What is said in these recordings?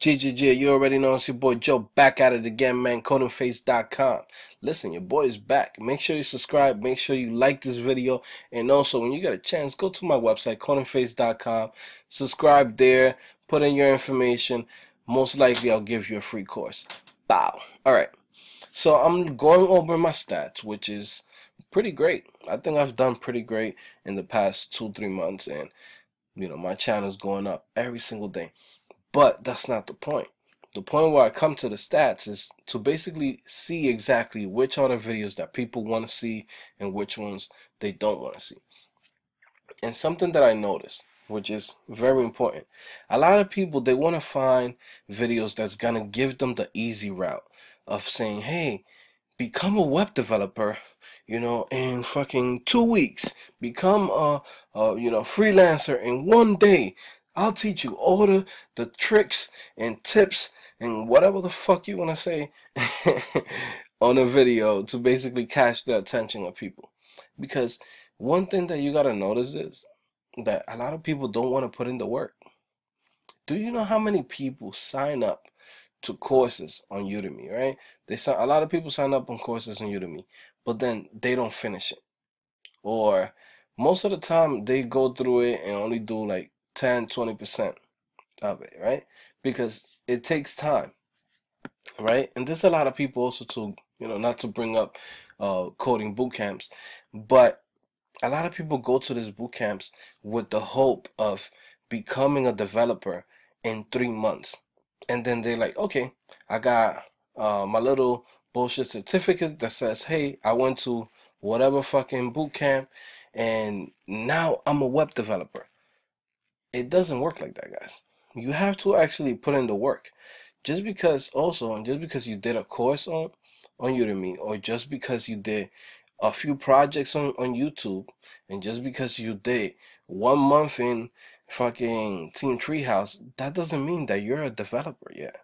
GGG, you already know it's your boy Joe back at it again, man. CodingPhase.com. Listen, your boy is back. Make sure you subscribe. Make sure you like this video. And also, when you get a chance, go to my website, CodingPhase.com. Subscribe there. Put in your information. Most likely, I'll give you a free course. Bow. All right. So I'm going over my stats, which is pretty great. I think I've done pretty great in the past two, three months. And, you know, my channel's going up every single day. But that's not the point. The point where I come to the stats is to basically see exactly which are the videos that people want to see and which ones they don't want to see. And something that I noticed, which is very important, a lot of people they want to find videos that's gonna give them the easy route of saying, hey, become a web developer you know, in fucking two weeks. Become a, a, you know freelancer in one day. I'll teach you all the, the tricks and tips and whatever the fuck you want to say on a video to basically catch the attention of people. Because one thing that you got to notice is that a lot of people don't want to put in the work. Do you know how many people sign up to courses on Udemy, right? They sign, a lot of people sign up on courses on Udemy, but then they don't finish it. Or most of the time they go through it and only do like 10 20% of it right? Because it takes time right? And there's a lot of people also to you know not to bring up uh, coding boot camps but a lot of people go to these boot camps with the hope of becoming a developer in three months. And then they're like okay i got uh, my little bullshit certificate that says hey i went to whatever fucking boot camp and now i'm a web developer it doesn't work like that, guys. You have to actually put in the work. Just because also, and just because you did a course on on Udemy, or just because you did a few projects on on YouTube, and just because you did one month in fucking Team Treehouse, that doesn't mean that you're a developer yet.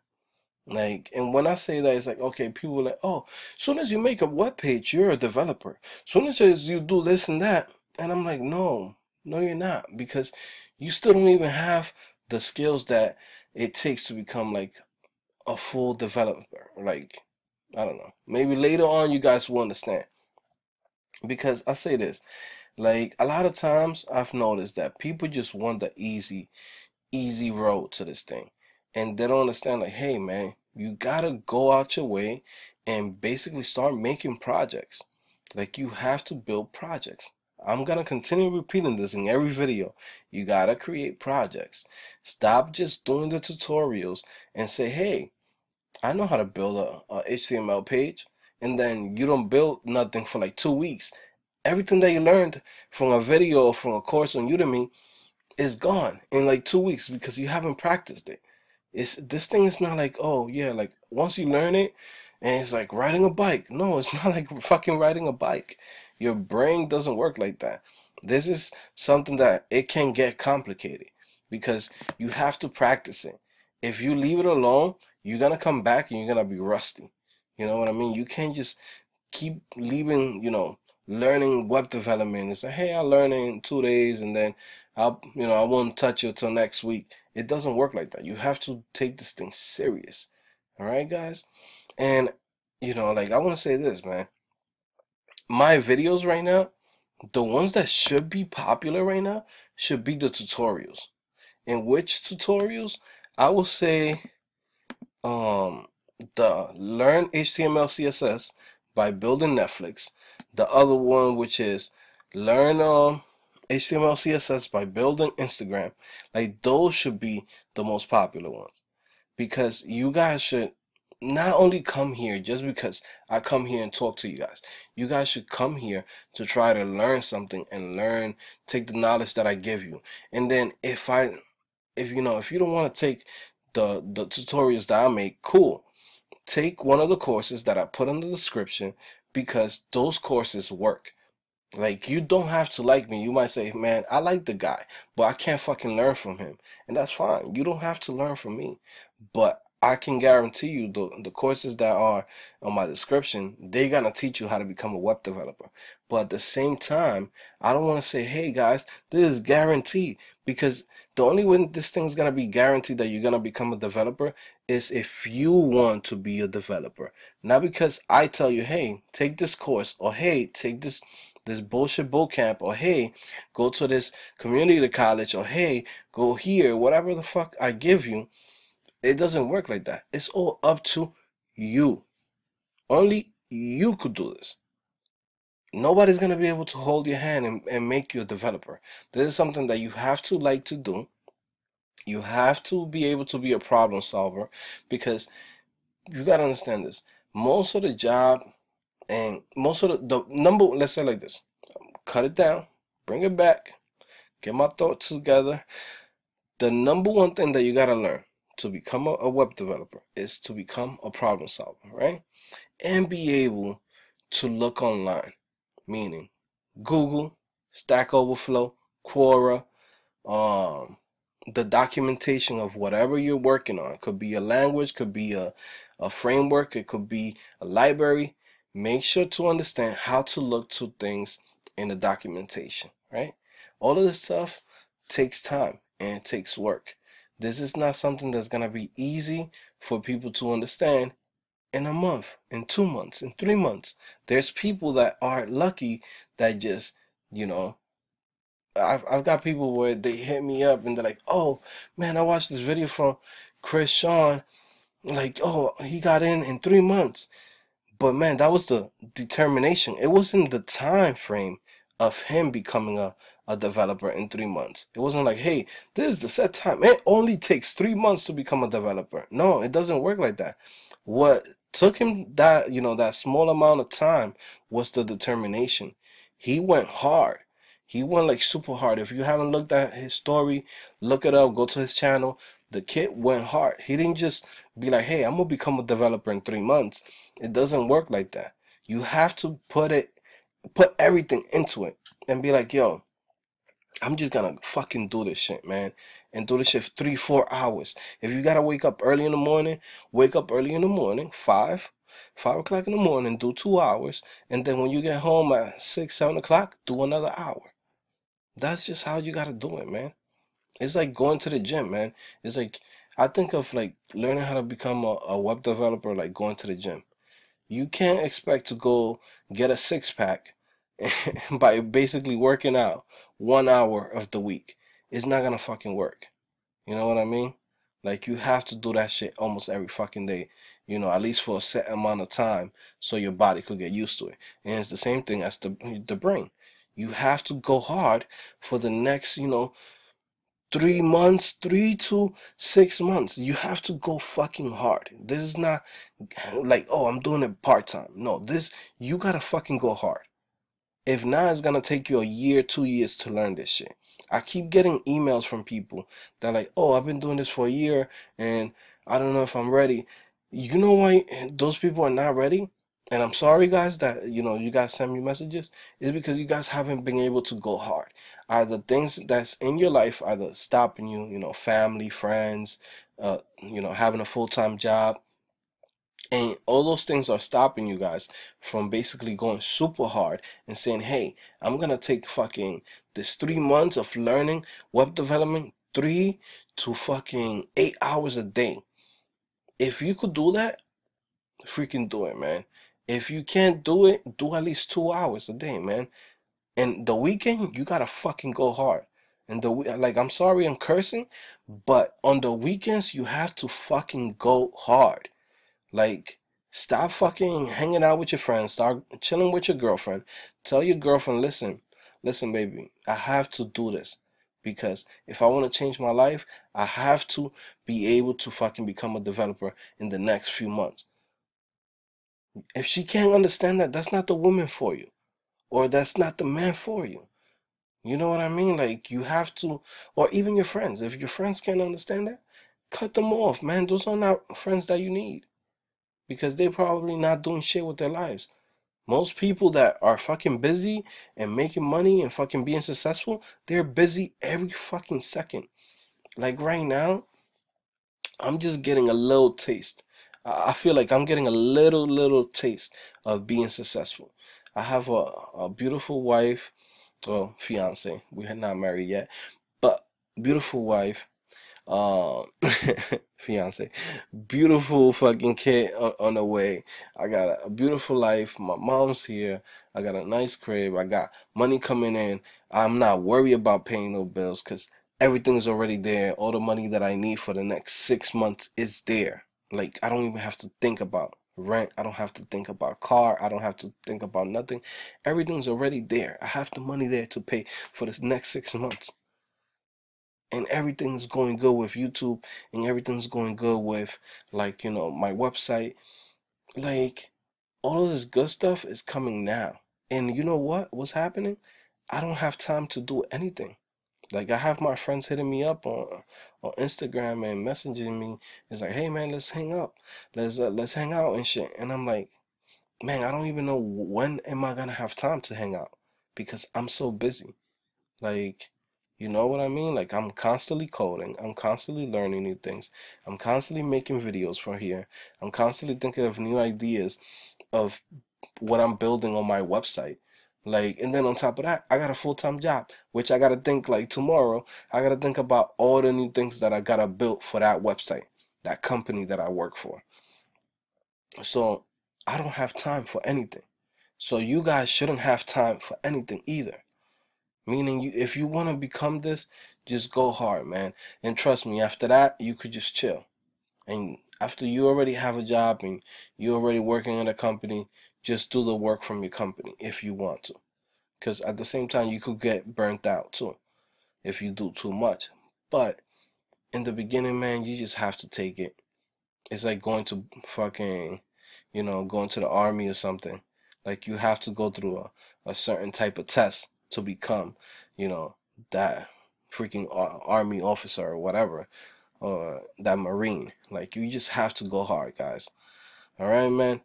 Like, and when I say that, it's like, okay, people like, oh, soon as you make a web page, you're a developer. Soon as you do this and that, and I'm like, no, no, you're not, because you still don't even have the skills that it takes to become like a full developer. Like, I don't know. Maybe later on you guys will understand. Because I say this, like a lot of times I've noticed that people just want the easy, easy road to this thing. And they don't understand, like, hey man, you gotta go out your way and basically start making projects. Like you have to build projects. I'm going to continue repeating this in every video. You got to create projects. Stop just doing the tutorials and say, hey, I know how to build a, a HTML page. And then you don't build nothing for like two weeks. Everything that you learned from a video or from a course on Udemy is gone in like two weeks because you haven't practiced it. It's this thing is not like, oh yeah, like once you learn it and it's like riding a bike. No, it's not like fucking riding a bike. Your brain doesn't work like that. This is something that it can get complicated because you have to practice it. If you leave it alone, you're gonna come back and you're gonna be rusty. You know what I mean? You can't just keep leaving, you know, learning web development and say, hey, I learn in two days and then I'll, you know, I won't touch it till next week. It doesn't work like that. You have to take this thing serious. All right, guys? And, you know, like, I want to say this, man my videos right now, the ones that should be popular right now should be the tutorials. In which tutorials? I will say um the learn HTML CSS by building Netflix. The other one which is learn um HTML CSS by building Instagram. Like those should be the most popular ones. Because you guys should not only come here just because I come here and talk to you guys. You guys should come here to try to learn something and learn, take the knowledge that I give you. And then if I, if you know, if you don't want to take the the tutorials that I make, cool. Take one of the courses that I put in the description because those courses work. Like you don't have to like me. You might say, "Man, I like the guy, but I can't fucking learn from him." And that's fine. You don't have to learn from me. But I can guarantee you the, the courses that are on my description, they're gonna teach you how to become a web developer. But at the same time, I don't want to say, hey guys, this is guaranteed because the only way this thing's gonna be guaranteed that you're gonna become a developer is if you want to be a developer. Not because I tell you, hey, take this course, or hey, take this this bullshit boot camp, or hey, go to this community college, or hey, go here, whatever the fuck I give you. It doesn't work like that. It's all up to you. Only you could do this. Nobody's going to be able to hold your hand and, and make you a developer. This is something that you have to like to do. You have to be able to be a problem solver because you got to understand this. Most of the job and most of the, the number, let's say like this cut it down, bring it back, get my thoughts together. The number one thing that you got to learn to become a, web developer is to become a problem solver, right? And be able to look online meaning Google, Stack Overflow, Quora, um, the documentation of whatever you're working on. It could be a language, could be a, a framework, it could be a library. Make sure to understand how to look to things in the documentation, right? All of this stuff takes time and it takes work. This is not something that's going to be easy for people to understand in a month, in two months, in three months. There's people that are lucky that just, you know, I've, I've got people where they hit me up and they're like, oh, man, I watched this video from Chris Sean. Like, oh, he got in in three months. But man, that was the determination. It wasn't the time frame of him becoming a, a developer in three months. It wasn't like, hey, this is the set time. It only takes three months to become a developer. No, it doesn't work like that. What took him that, you know, that small amount of time was the determination. He went hard. He went like super hard. If you haven't looked at his story, look it up, go to his channel. The kid went hard. He didn't just be like, hey, I'm going to become a developer in three months. It doesn't work like that. You have to put it, put everything into it and be like, yo, I'm just gonna fucking do this shit, man. And do this shit three, four hours. If you gotta wake up early in the morning, wake up early in the morning, five, five o'clock in the morning, do two hours, and then when you get home at six, seven o'clock, do another hour. That's just how you gotta do it, man. It's like going to the gym, man. It's like I think of like learning how to become a, a web developer, like going to the gym. You can't expect to go get a six pack by basically working out one hour of the week. It's not gonna fucking work. You know what I mean? Like you have to do that shit almost every fucking day. You know, at least for a set amount of time, so your body could get used to it. And it's the same thing as the the brain. You have to go hard for the next, you know, three months, three to six months. You have to go fucking hard. This is not like, oh, I'm doing it part time. No, this you gotta fucking go hard. If not, it's gonna take you a year, two years to learn this shit. I keep getting emails from people that like, oh, I've been doing this for a year and I don't know if I'm ready. You know why those people are not ready? And I'm sorry guys that you know you guys send me messages is because you guys haven't been able to go hard. Either things that's in your life either stopping you, you know, family, friends, uh, you know, having a full-time job, and all those things are stopping you guys from basically going super hard and saying, hey, I'm going to take fucking this three months of learning web development, three to fucking eight hours a day. If you could do that, freaking do it, man. If you can't do it, do at least two hours a day, man. And the weekend, you gotta fucking go hard. And the like, I'm sorry, I'm cursing, but on the weekends, you have to fucking go hard. Like, stop fucking hanging out with your friends. Start chilling with your girlfriend. Tell your girlfriend, listen, listen, baby, I have to do this. Because if I want to change my life, I have to be able to fucking become a developer in the next few months. If she can't understand that, that's not the woman for you. Or that's not the man for you. You know what I mean? Like, you have to, or even your friends. If your friends can't understand that, cut them off, man. Those are not friends that you need because they're probably not doing shit with their lives. Most people that are fucking busy and making money and fucking being successful, they're busy every fucking second. Like right now, I'm just getting a little taste. I feel like I'm getting a little, little taste of being successful. I have a, a beautiful wife, well, fiance. We are not married yet, but beautiful wife, um, fiance, beautiful fucking kid on, on, the way. I got a beautiful life. My mom's here. I got a nice crib. I got money coming in. I'm not worried about paying no bills because everything's already there. All the money that I need for the next six months is there. Like I don't even have to think about rent. I don't have to think about car. I don't have to think about nothing. Everything's already there. I have the money there to pay for the next six months and everything's going good with YouTube and everything's going good with like you know my website. Like all of this good stuff is coming now. And you know what what's happening? I don't have time to do anything. Like I have my friends hitting me up on on Instagram and messaging me. It's like hey man let's hang up. Let's uh, let's hang out and shit. And I'm like man I don't even know when am I gonna have time to hang out because I'm so busy. Like you know what I mean? Like I'm constantly coding. I'm constantly learning new things. I'm constantly making videos from here. I'm constantly thinking of new ideas of what I'm building on my website. Like, and then on top of that, I got a full-time job, which I gotta think like tomorrow, I gotta think about all the new things that I gotta build for that website, that company that I work for. So I don't have time for anything. So you guys shouldn't have time for anything either. Meaning, you if you want to become this, just go hard, man. And trust me, after that, you could just chill. And after you already have a job and you're already working in a company, just do the work from your company if you want to. Because at the same time, you could get burnt out too if you do too much. But in the beginning, man, you just have to take it. It's like going to fucking, you know, going to the army or something. Like you have to go through a, a certain type of test to become, you know, that freaking army officer or whatever, or that marine. Like you just have to go hard, guys. All right, man.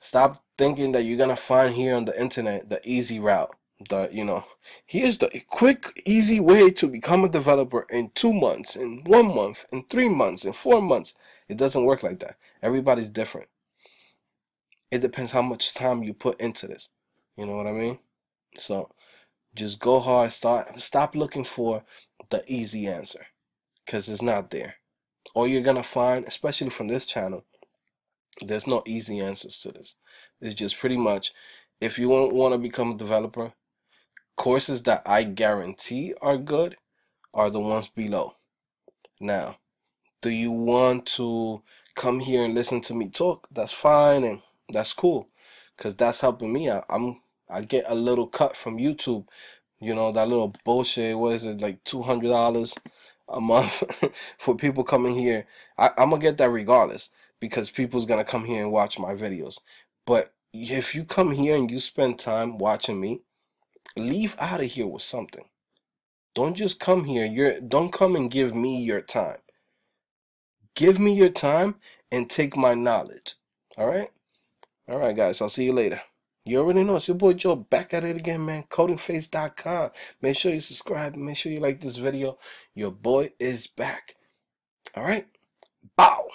Stop thinking that you're gonna find here on the internet the easy route. The you know, here's the quick, easy way to become a developer in two months, in one month, in three months, in four months. It doesn't work like that. Everybody's different. It depends how much time you put into this. You know what I mean? So just go hard. Start. Stop looking for the easy answer, because it's not there. All you're gonna find, especially from this channel, there's no easy answers to this. It's just pretty much, if you want to become a developer, courses that I guarantee are good are the ones below. Now, do you want to come here and listen to me talk? That's fine and that's cool, cause that's helping me out. I'm I get a little cut from YouTube. You know, that little bullshit, what is it, like $200 a month for people coming here. I, I'm going to get that regardless because people's going to come here and watch my videos. But if you come here and you spend time watching me, leave out of here with something. Don't just come here. You're, don't come and give me your time. Give me your time and take my knowledge. All right? All right, guys. I'll see you later. You already know it's your boy Joe back at it again, man. CodingPhase.com. Make sure you subscribe. Make sure you like this video. Your boy is back. All right. Bow.